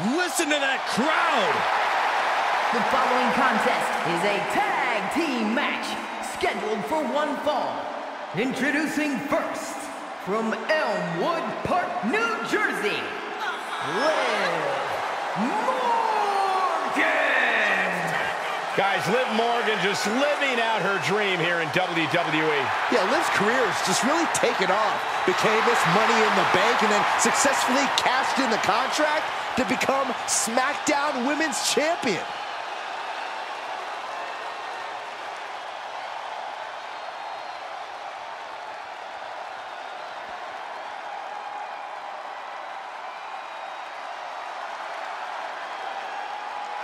Listen to that crowd. The following contest is a tag team match scheduled for one fall. Introducing first, from Elmwood Park, New Jersey, Liv Morgan! Guys, Liv Morgan just living out her dream here in WWE. Yeah, Liv's career has just really taken off. Became this money in the bank and then successfully cashed in the contract to become SmackDown Women's Champion.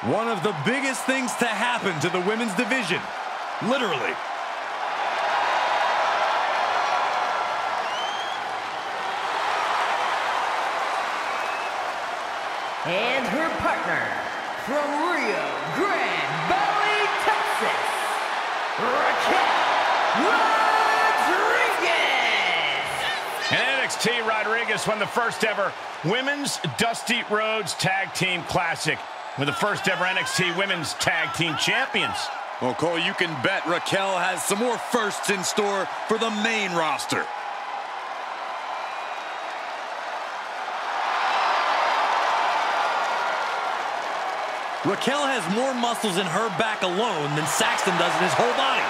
One of the biggest things to happen to the women's division. Literally. And her partner, from Rio Grande Valley, Texas, Raquel Rodriguez! And NXT Rodriguez won the first ever Women's Dusty Rhodes Tag Team Classic with the first ever NXT Women's Tag Team Champions. Well, Cole, you can bet Raquel has some more firsts in store for the main roster. Raquel has more muscles in her back alone than Saxton does in his whole body.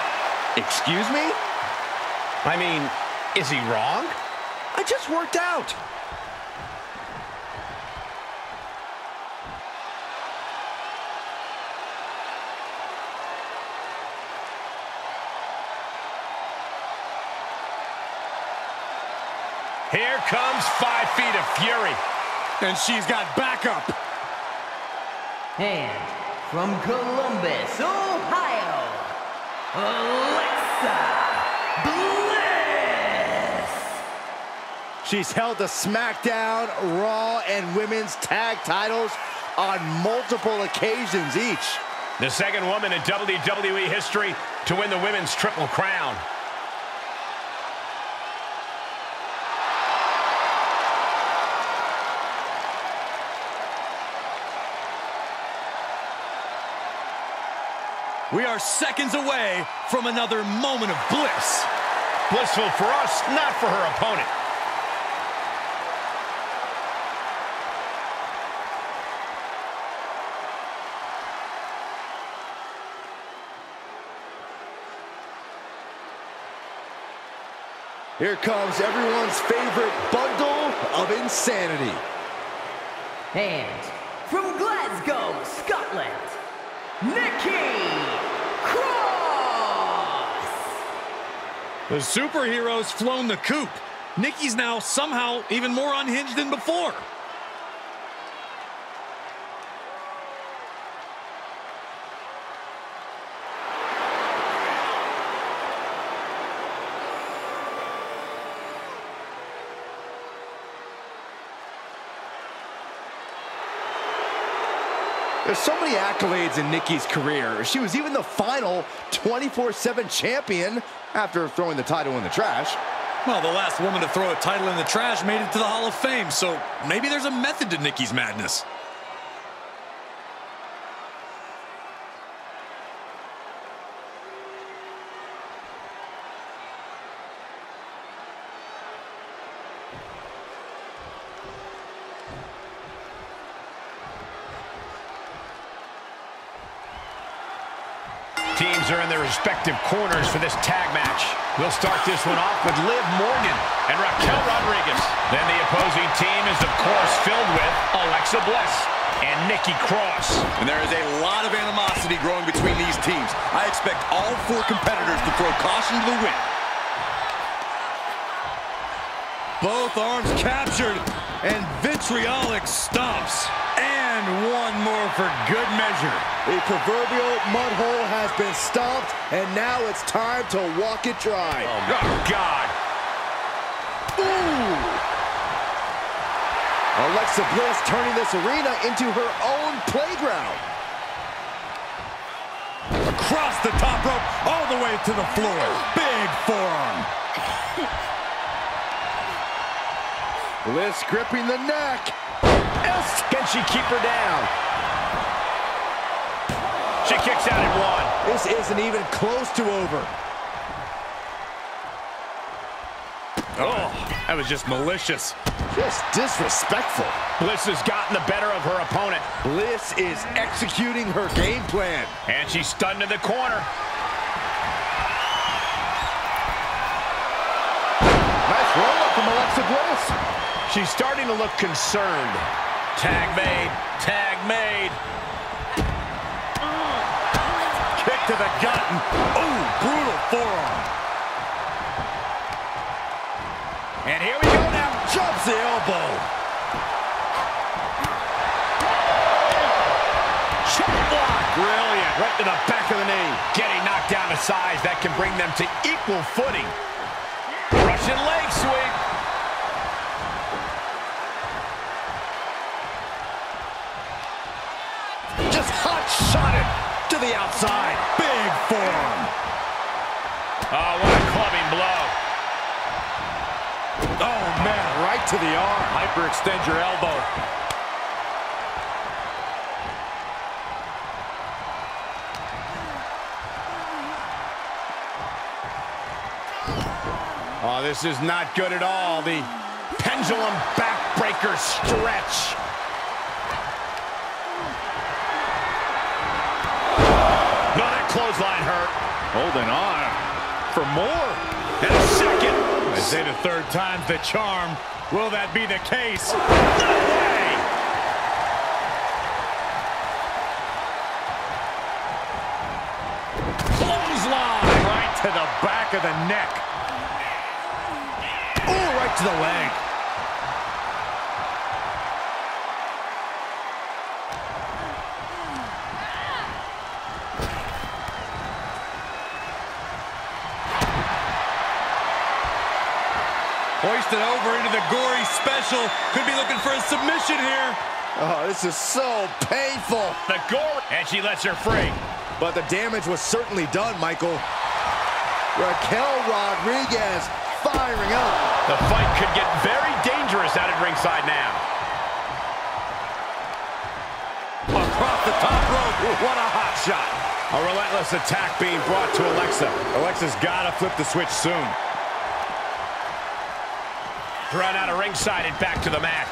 Excuse me? I mean, is he wrong? I just worked out. Here comes five feet of fury. And she's got backup. And from Columbus, Ohio, Alexa Bliss! She's held the SmackDown, Raw, and Women's Tag titles on multiple occasions each. The second woman in WWE history to win the Women's Triple Crown. We are seconds away from another moment of bliss. Blissful for us, not for her opponent. Here comes everyone's favorite bundle of insanity. And from Glasgow, Scotland, Nikki The superhero's flown the coop. Nikki's now somehow even more unhinged than before. There's so many accolades in Nikki's career. She was even the final 24-7 champion after throwing the title in the trash. Well, the last woman to throw a title in the trash made it to the Hall of Fame, so maybe there's a method to Nikki's madness. Are in their respective corners for this tag match. We'll start this one off with Liv Morgan and Raquel Rodriguez. Then the opposing team is, of course, filled with Alexa Bliss and Nikki Cross. And there is a lot of animosity growing between these teams. I expect all four competitors to throw caution to the wind. Both arms captured, and vitriolic stomps. And one more for good measure. The proverbial mud hole has been stomped, and now it's time to walk it dry. Oh, God. Ooh! Alexa Bliss turning this arena into her own playground. Across the top rope, all the way to the floor. Big forearm. Bliss gripping the neck. Can she keep her down? She kicks out at one. This isn't even close to over. Oh, that was just malicious. Just disrespectful. Bliss has gotten the better of her opponent. Bliss is executing her game plan. And she's stunned in the corner. Roll up from Alexa Bliss. She's starting to look concerned. Tag made. Tag made. Kick to the gut. Ooh, brutal forearm. And here we go now. Jumps the elbow. Chop block. Brilliant. Right to the back of the knee. Getting knocked down to size. That can bring them to equal footing. Russian leg outside. Big forearm. Oh, what a clubbing blow. Oh, man. Right to the arm. Hyperextend your elbow. Oh, this is not good at all. The pendulum backbreaker stretch. Clothesline hurt. Holding on for more. And a second. I say the third time's the charm. Will that be the case? No way. Clothesline. Right to the back of the neck. Ooh, right to the leg. Hoisted over into the gory special. Could be looking for a submission here. Oh, this is so painful. The gore. And she lets her free. But the damage was certainly done, Michael. Raquel Rodriguez firing up. The fight could get very dangerous out at ringside now. Across the top rope. What a hot shot. A relentless attack being brought to Alexa. Alexa's got to flip the switch soon. Thrown out of ringside and back to the mat.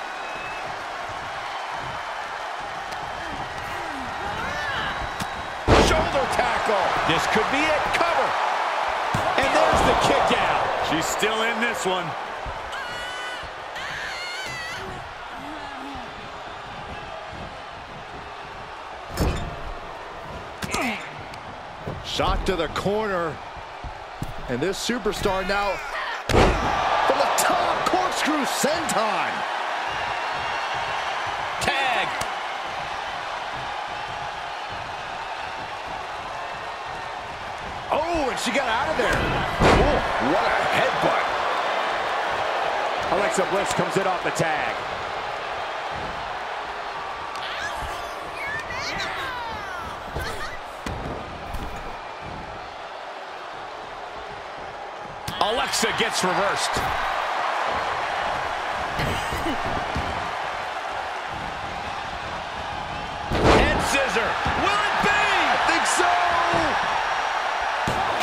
Shoulder tackle. This could be it. Cover. And there's the kick out. She's still in this one. Shot to the corner. And this superstar now from the corkscrew senton. Tag. Oh, and she got out of there. Oh, what a headbutt. Alexa Bliss comes in off the tag. Alexa gets reversed. Head scissor. Will it be? I think so.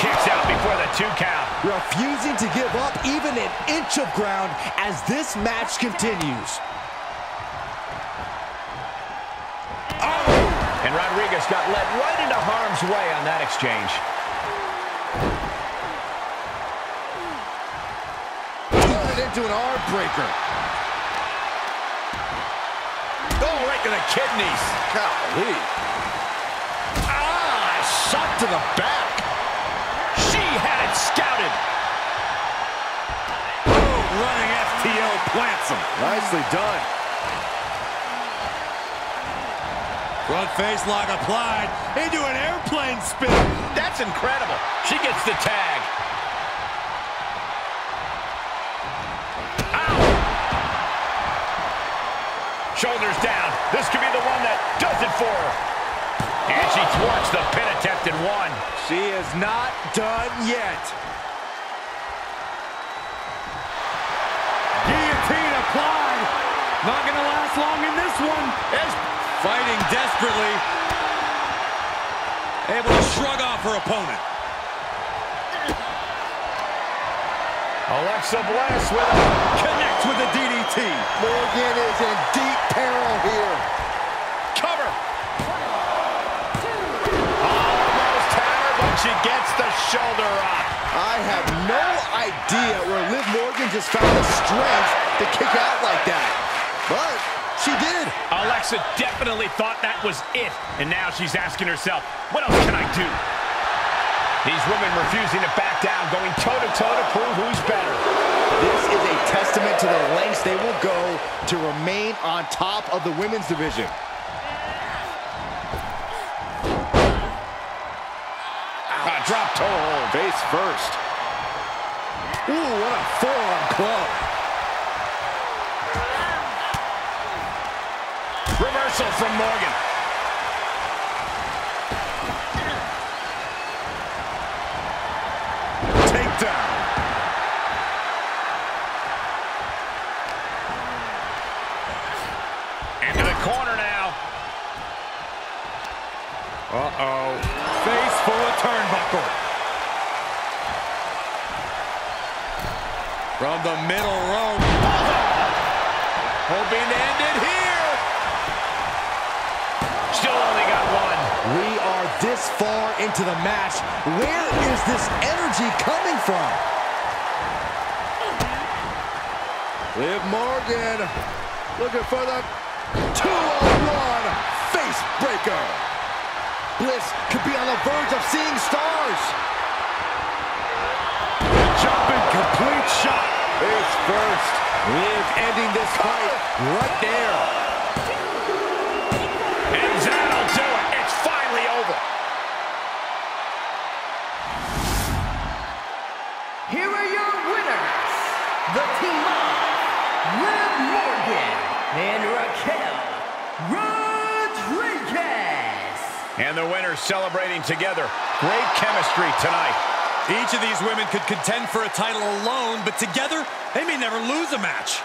Kicks out before the two count. Refusing to give up even an inch of ground as this match continues. Oh! And Rodriguez got led right into harm's way on that exchange. It into an arm breaker. Oh, right to the kidneys. Golly. Ah, shot to the back. She had it scouted. Running FTO plants him. Nicely done. Front face lock applied into an airplane spin. That's incredible. She gets the tag. Shoulders down. This could be the one that does it for her. And she thwarts the pin attempt and one. She is not done yet. Guillotine applied. Not going to last long in this one is fighting desperately. Able to shrug off her opponent. Alexa Bliss with a... Connects with the DDT. Morgan is in deep peril here. Cover. Oh, Almost had but she gets the shoulder up. I have no idea where Liv Morgan just found the strength to kick out like that. But she did. Alexa definitely thought that was it. And now she's asking herself, what else can I do? These women refusing to back down, going toe-to-toe -to, -toe to prove who's better. This is a testament to the lengths they will go to remain on top of the women's division. Ah, drop toe hold. Face first. Ooh, what a forearm club. Reversal from Morgan. Uh-oh. Face full of turnbuckle. From the middle rope. Hoping to end it here. Still only got one. We are this far into the match. Where is this energy coming from? Liv Morgan looking for the two-on-one face breaker. Bliss could be on the verge of seeing stars. Jumping complete shot. Face first. Liv ending this fight right there. And that'll do it. It's finally over. Here are your winners, the team of Liv Morgan and Raquel Rodriguez. And the winners celebrating together. Great chemistry tonight. Each of these women could contend for a title alone, but together, they may never lose a match.